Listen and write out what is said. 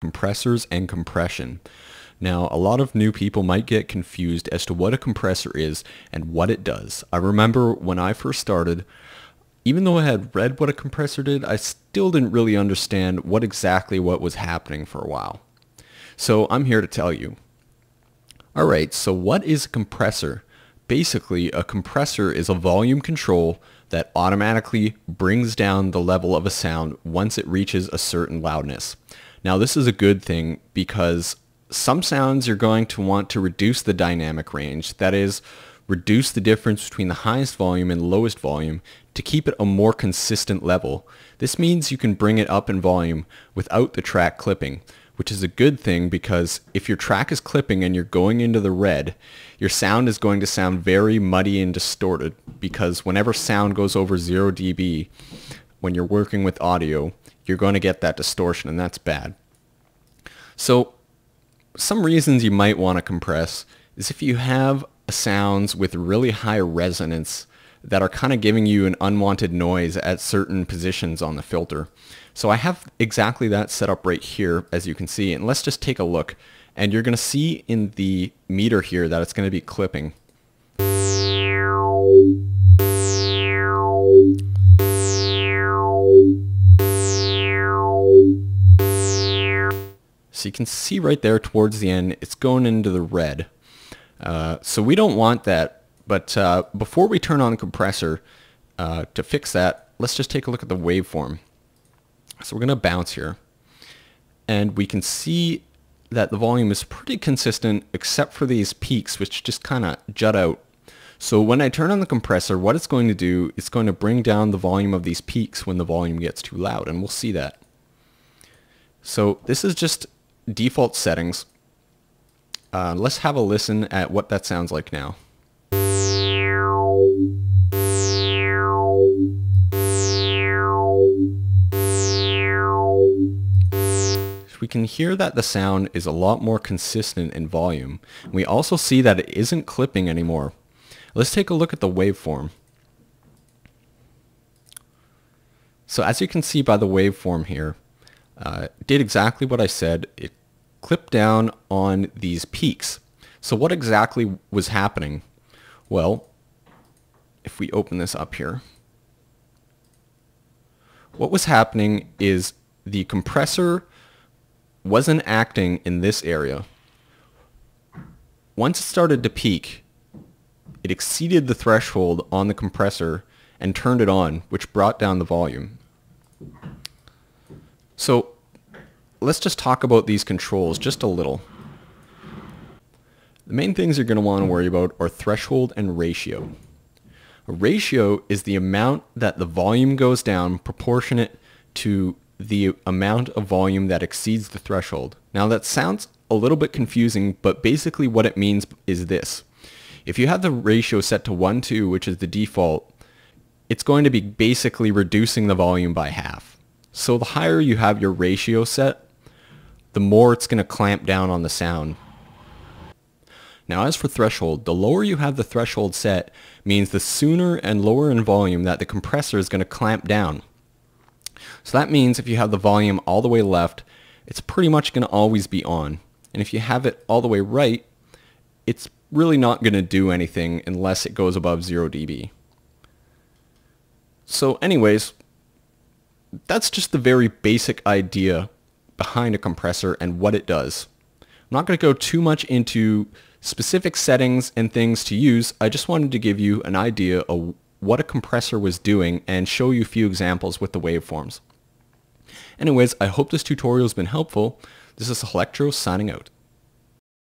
compressors and compression. Now, a lot of new people might get confused as to what a compressor is and what it does. I remember when I first started, even though I had read what a compressor did, I still didn't really understand what exactly what was happening for a while. So I'm here to tell you. Alright, so what is a compressor? Basically, a compressor is a volume control that automatically brings down the level of a sound once it reaches a certain loudness. Now this is a good thing because some sounds you're going to want to reduce the dynamic range, that is, reduce the difference between the highest volume and lowest volume to keep it a more consistent level. This means you can bring it up in volume without the track clipping, which is a good thing because if your track is clipping and you're going into the red, your sound is going to sound very muddy and distorted because whenever sound goes over 0 dB, when you're working with audio, you're going to get that distortion and that's bad. So some reasons you might want to compress is if you have sounds with really high resonance that are kind of giving you an unwanted noise at certain positions on the filter. So I have exactly that set up right here as you can see and let's just take a look and you're going to see in the meter here that it's going to be clipping. So you can see right there towards the end, it's going into the red. Uh, so we don't want that. But uh, before we turn on the compressor, uh, to fix that, let's just take a look at the waveform. So we're going to bounce here. And we can see that the volume is pretty consistent except for these peaks which just kind of jut out. So when I turn on the compressor, what it's going to do, it's going to bring down the volume of these peaks when the volume gets too loud, and we'll see that. So this is just default settings. Uh, let's have a listen at what that sounds like now. we can hear that the sound is a lot more consistent in volume. We also see that it isn't clipping anymore. Let's take a look at the waveform. So as you can see by the waveform here, uh, did exactly what I said. It clipped down on these peaks. So what exactly was happening? Well, if we open this up here, what was happening is the compressor wasn't acting in this area. Once it started to peak, it exceeded the threshold on the compressor and turned it on, which brought down the volume. So let's just talk about these controls just a little. The main things you're going to want to worry about are threshold and ratio. A ratio is the amount that the volume goes down proportionate to the amount of volume that exceeds the threshold. Now that sounds a little bit confusing, but basically what it means is this. If you have the ratio set to 1 2, which is the default, it's going to be basically reducing the volume by half. So the higher you have your ratio set, the more it's going to clamp down on the sound. Now as for threshold, the lower you have the threshold set means the sooner and lower in volume that the compressor is going to clamp down. So that means if you have the volume all the way left, it's pretty much going to always be on. And if you have it all the way right, it's really not going to do anything unless it goes above 0 dB. So anyways, that's just the very basic idea behind a compressor and what it does. I'm not going to go too much into specific settings and things to use. I just wanted to give you an idea of what a compressor was doing and show you a few examples with the waveforms. Anyways, I hope this tutorial has been helpful. This is Hlecktro signing out.